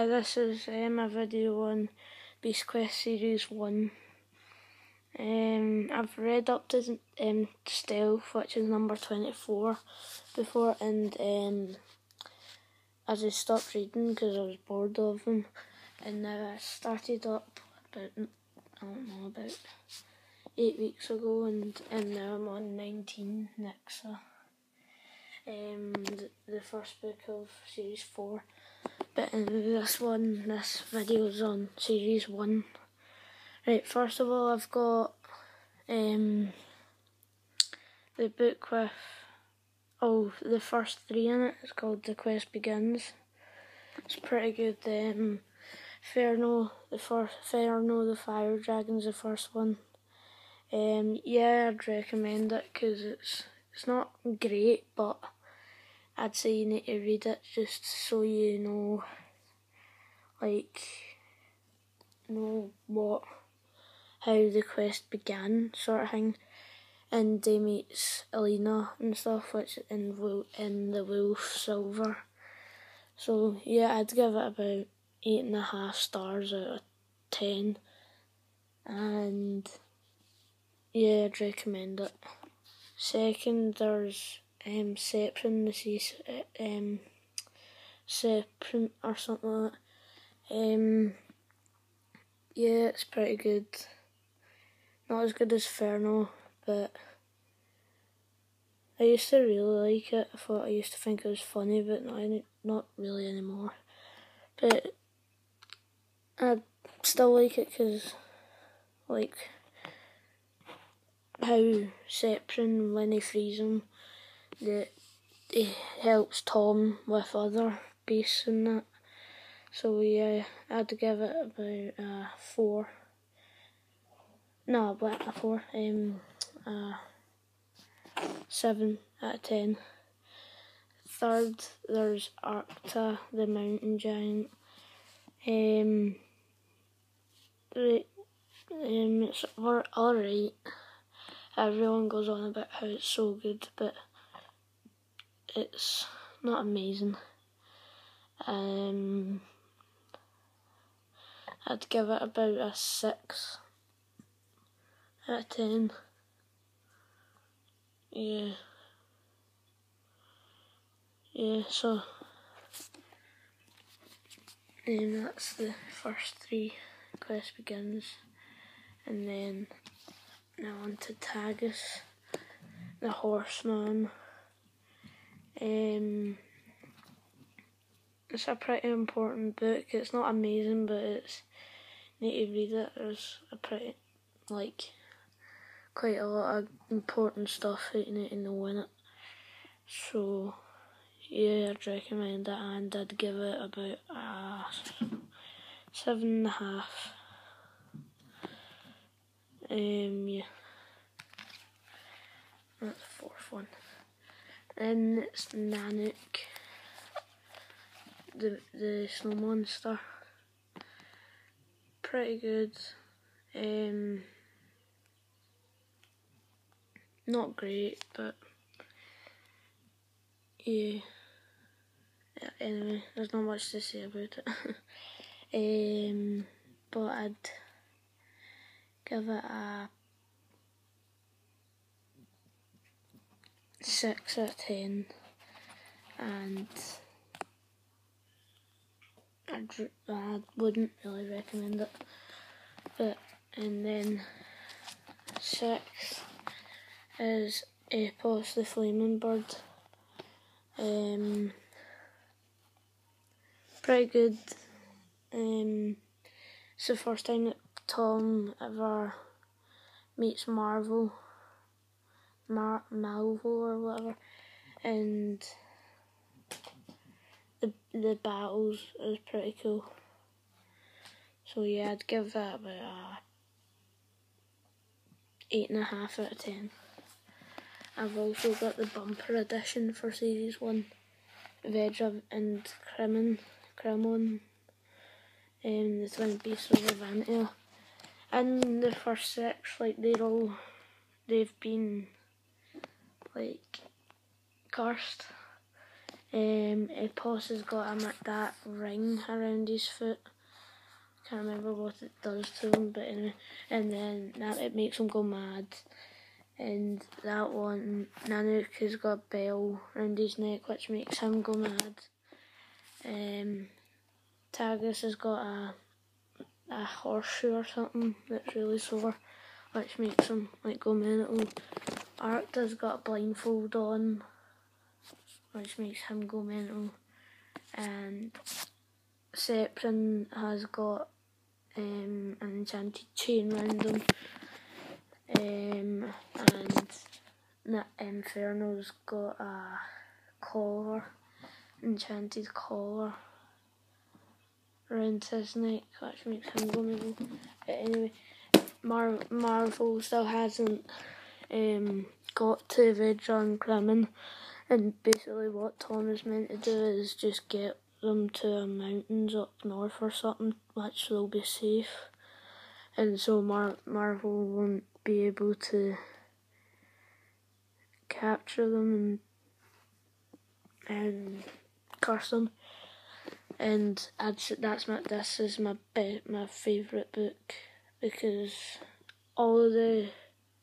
This is um, a video on Beast Quest Series 1. Um, I've read up to um, Stealth, which is number 24, before, and um, I just stopped reading because I was bored of them, and now I started up about, I don't know, about 8 weeks ago, and, and now I'm on 19 next. So um, the, first book of series four. But in this one, this video is on series one. Right, first of all, I've got um, the book with oh the first three in it. It's called The Quest Begins. It's pretty good. Um, Ferno, the first Ferno, the Fire Dragon's the first one. Um, yeah, I'd recommend it because it's it's not great, but I'd say you need to read it just so you know, like, know what, how the quest began, sort of thing. And he meets Alina and stuff, which in in the Wolf Silver. So yeah, I'd give it about eight and a half stars out of ten, and yeah, I'd recommend it. Second, there's um, Sepron, the sea, um, Sepron or something like that. Um, yeah, it's pretty good. Not as good as Ferno, but I used to really like it. I thought I used to think it was funny, but not, not really anymore. But I still like it because, like, how Sepron, when he frees him, that it helps Tom with other beasts and that. So yeah, I'd give it about four. No, but a four. Um, uh, seven out of ten. Third, there's Arcta, the mountain giant. Um, um, it's alright. Everyone goes on about how it's so good, but it's not amazing. Um, I'd give it about a six out of ten. Yeah. Yeah, so and that's the first three quest begins and then now on to Tagus, the horseman. Um, it's a pretty important book. It's not amazing, but it's need to read it. There's a pretty like quite a lot of important stuff in it in the it. So yeah, I'd recommend it, and I'd give it about a seven and a half. Um, yeah, that's the fourth one. And it's Nanook, the the snow monster. Pretty good. Um, not great, but yeah. Anyway, there's not much to say about it. um, but I'd give it a six out of ten, and I, I wouldn't really recommend it. But and then six is Epos the Flaming Bird. Um, pretty good. Um, it's the first time that Tom ever meets Marvel. Mar- Malvo or whatever, and the the battles is pretty cool. So yeah, I'd give that about a eight and a half out of ten. I've also got the bumper edition for series one, Vedra and Cremon, Cremon, um, the Twin Beasts of Avantia. And the first six, like they're all, they've been like cursed Um, Epos has got a that ring around his foot. Can't remember what it does to him, but anyway, and then that it makes him go mad. And that one, Nanook has got a bell around his neck, which makes him go mad. Um, Tagus has got a a horseshoe or something that's really sore, which makes him like go mental. Arcta's got a blindfold on, which makes him go mental. And Sepron has got um, an enchanted chain round him. Um, and Inferno's got a collar, enchanted collar around his neck, which makes him go mental. But anyway, Mar- Marvel still hasn't um, got to the Vedran Kremen, and basically what Tom is meant to do is just get them to the mountains up north or something, which they'll be safe. And so Mar- Marvel won't be able to capture them and, and curse them. And I'd, that's my this is my be- my favourite book because all of the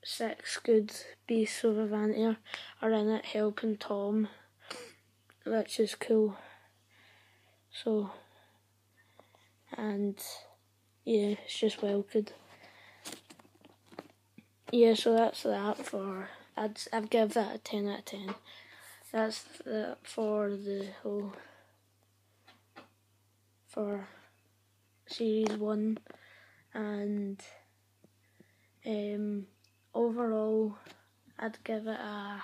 six good beasts of Avantia are in it helping Tom, which is cool. So, and yeah, it's just well good. Yeah, so that's that for. I'd I'd give that a ten out of ten. That's that for the whole for series one, and um overall, I'd give it a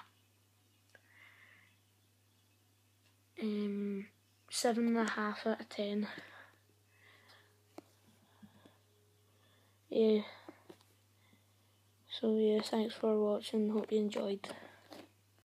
um, seven and a half out of ten. Yeah. So yeah, thanks for watching. Hope you enjoyed.